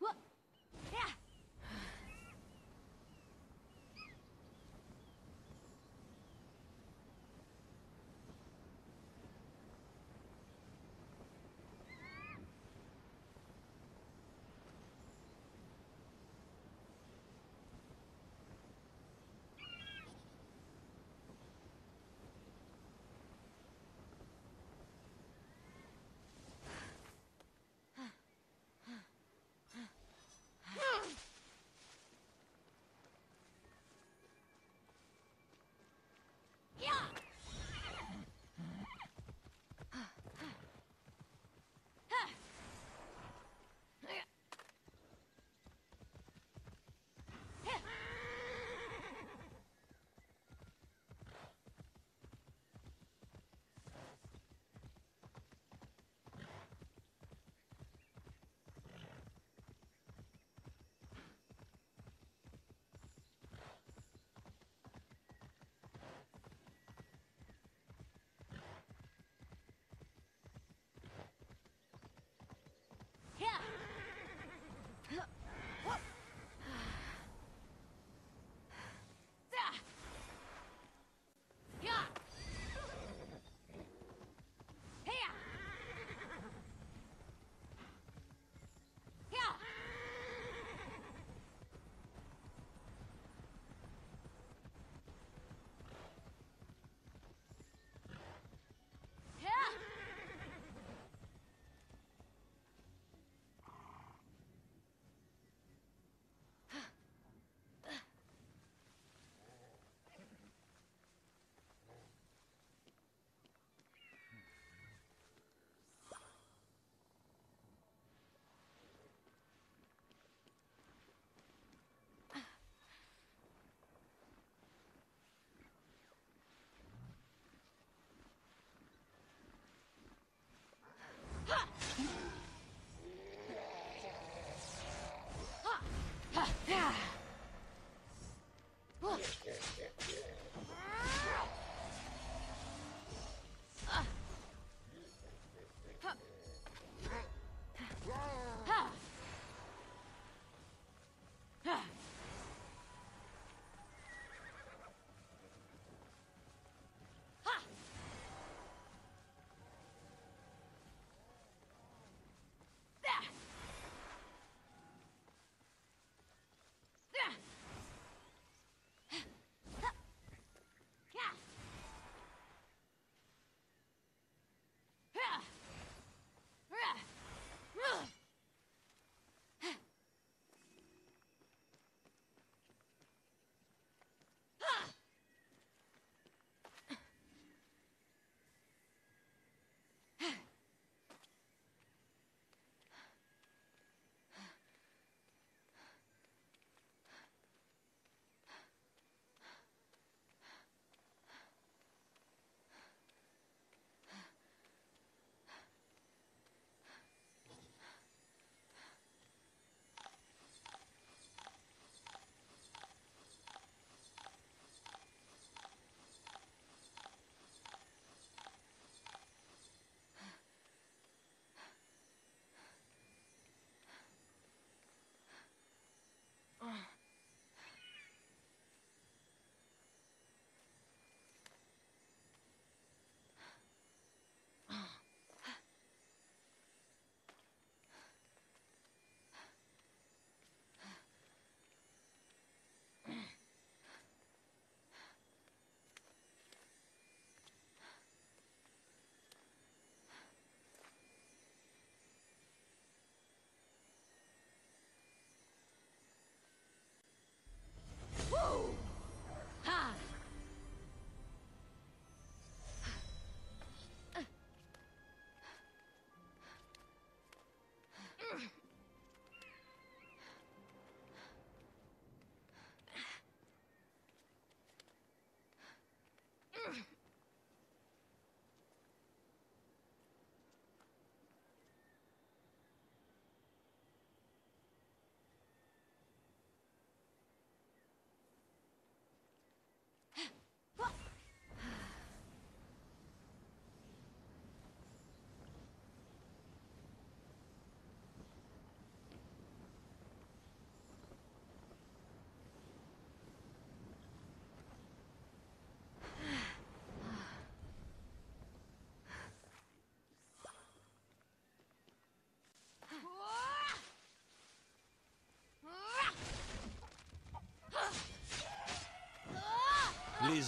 我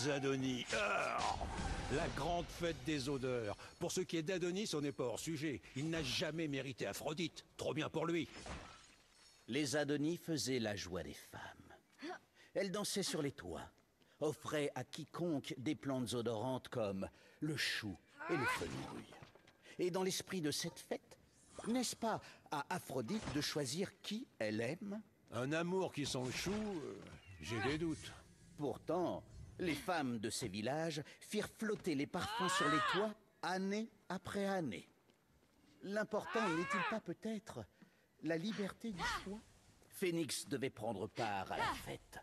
les Adonis. La grande fête des odeurs. Pour ce qui est d'Adonis, on n'est pas hors sujet. Il n'a jamais mérité Aphrodite. Trop bien pour lui. Les Adonis faisaient la joie des femmes. Elles dansaient sur les toits, offraient à quiconque des plantes odorantes comme le chou et le fenouil. Et dans l'esprit de cette fête, n'est-ce pas à Aphrodite de choisir qui elle aime? Un amour qui sent le chou, euh, j'ai des doutes. Pourtant, les femmes de ces villages firent flotter les parfums sur les toits année après année. L'important n'est-il pas peut-être la liberté du choix Phénix devait prendre part à la fête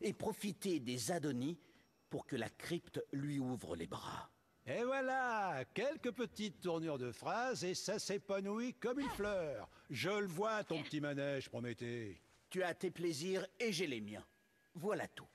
et profiter des Adonis pour que la crypte lui ouvre les bras. Et voilà, quelques petites tournures de phrases et ça s'épanouit comme une fleur. Je le vois, ton petit manège, Prométhée. Tu as tes plaisirs et j'ai les miens. Voilà tout.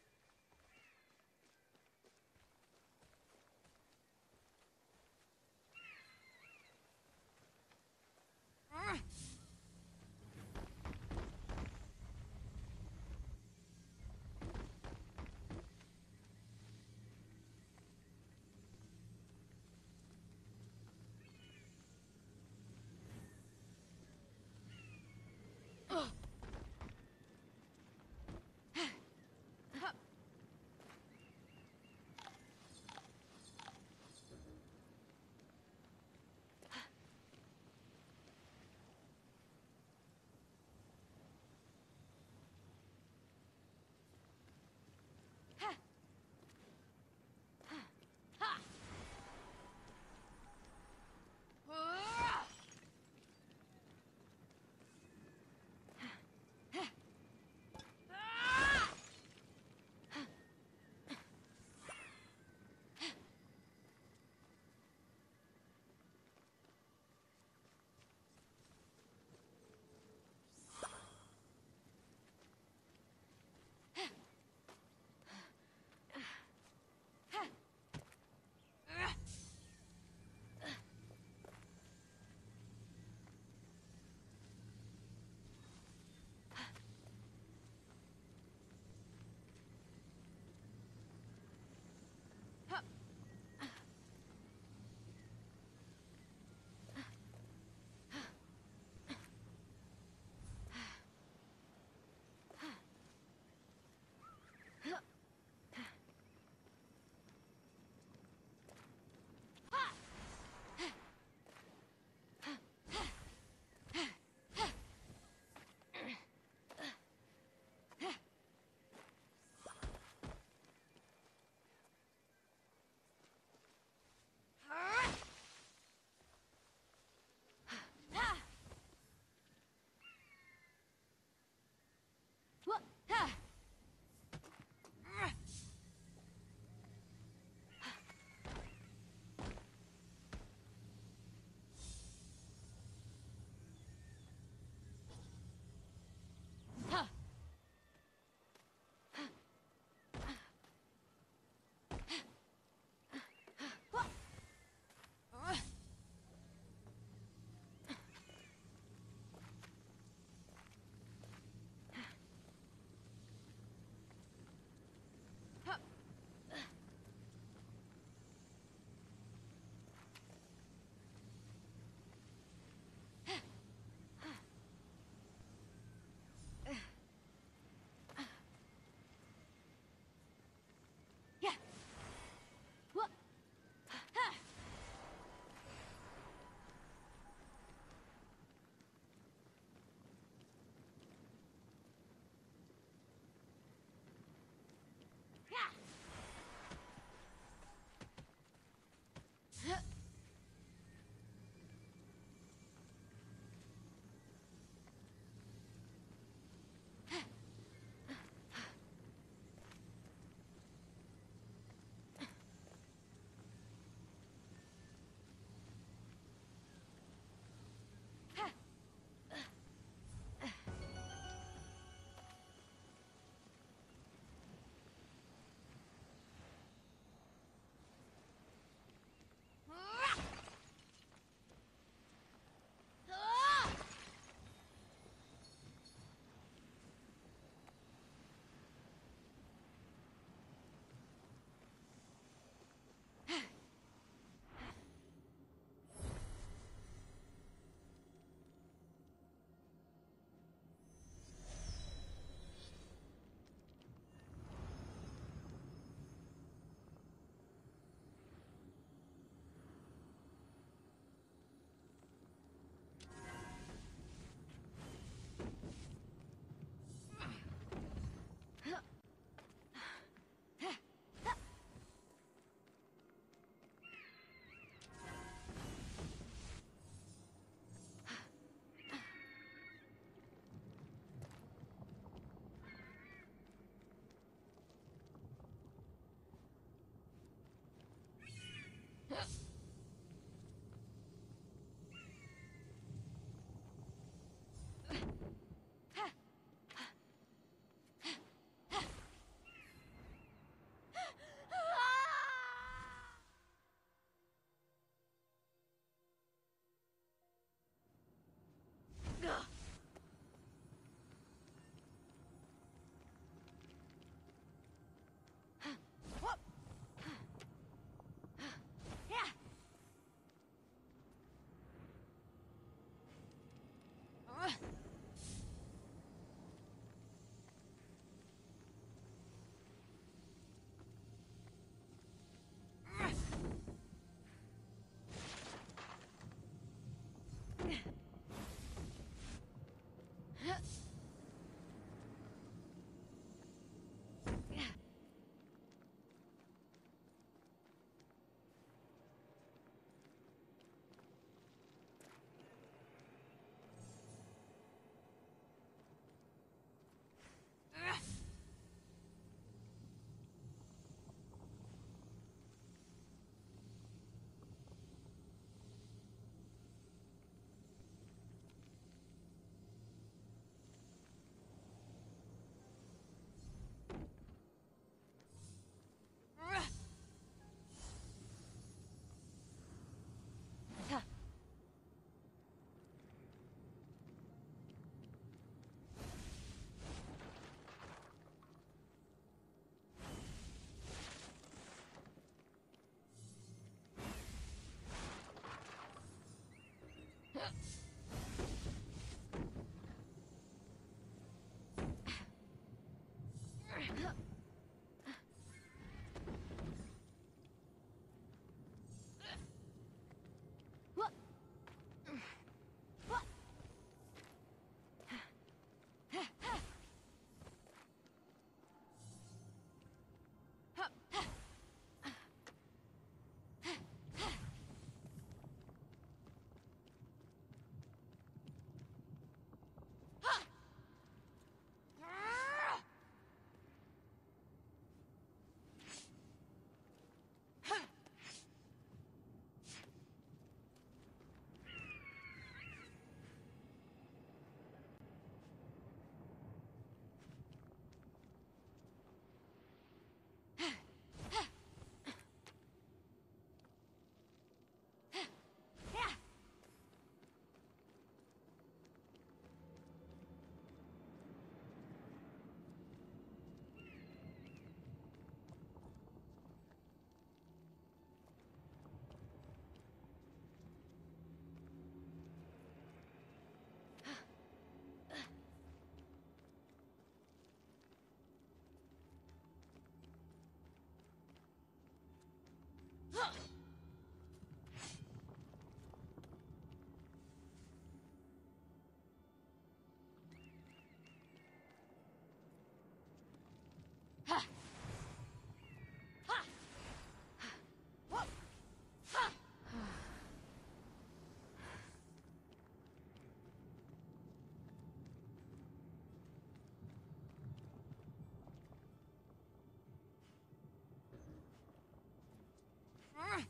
Ah.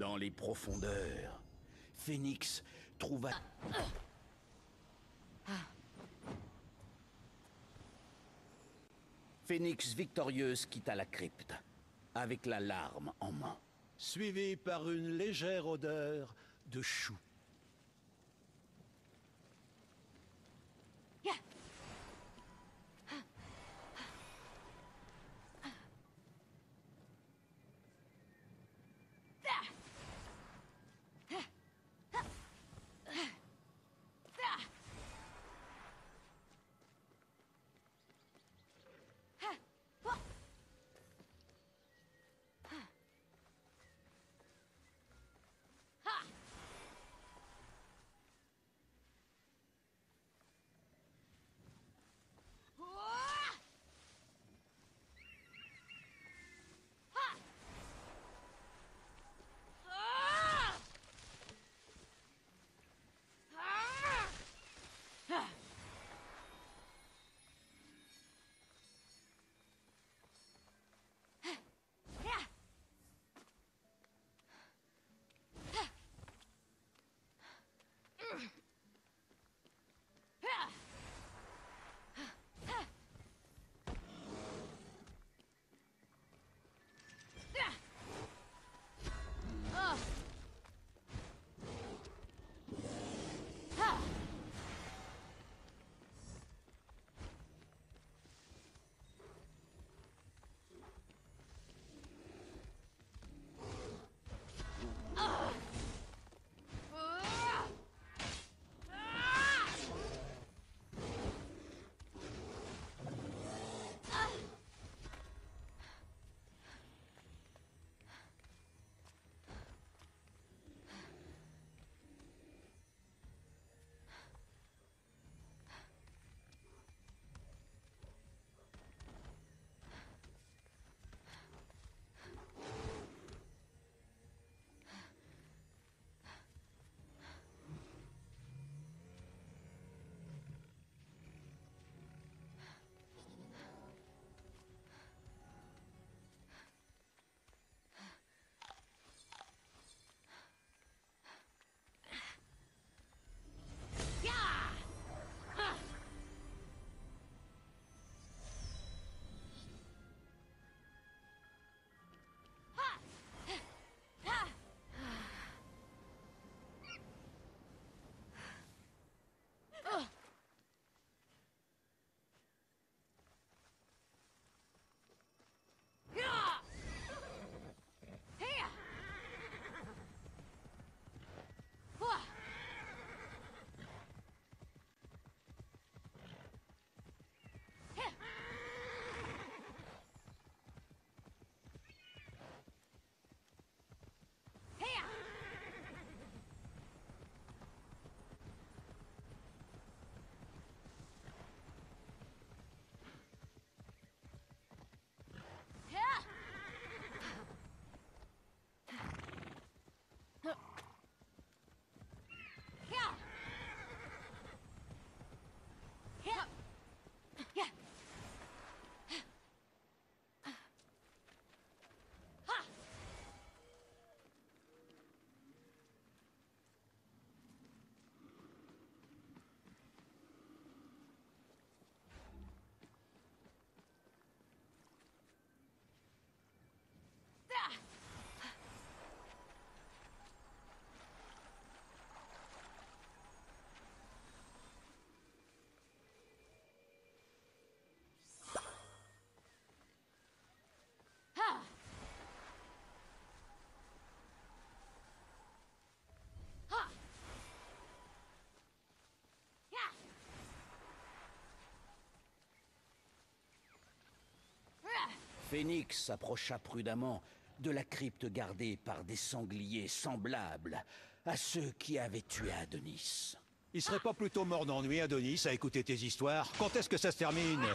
Dans les profondeurs, Phénix trouva... Phénix victorieuse quitta la crypte, avec la larme en main. Suivi par une légère odeur de chou. Phénix s'approcha prudemment de la crypte gardée par des sangliers semblables à ceux qui avaient tué Adonis. Il serait pas plutôt mort d'ennui, Adonis, à écouter tes histoires Quand est-ce que ça se termine?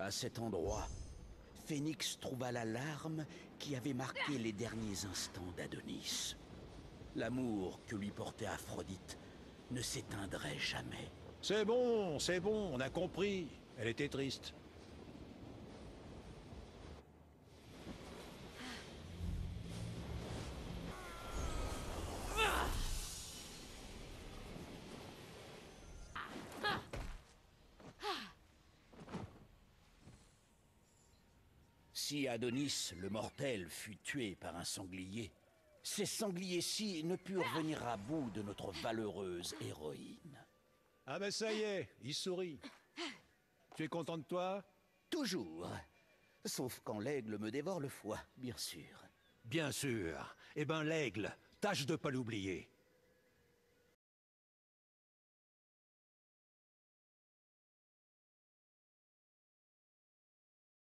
À cet endroit, Phénix trouva la larme qui avait marqué les derniers instants d'Adonis. L'amour que lui portait Aphrodite ne s'éteindrait jamais. C'est bon, c'est bon, on a compris. Elle était triste. Si Adonis, le mortel, fut tué par un sanglier, ces sangliers-ci ne purent venir à bout de notre valeureuse héroïne. Ah ben ça y est, il sourit. Tu es content de toi? Toujours. Sauf quand l'aigle me dévore le foie, bien sûr. Bien sûr. Eh ben l'aigle, tâche de pas l'oublier.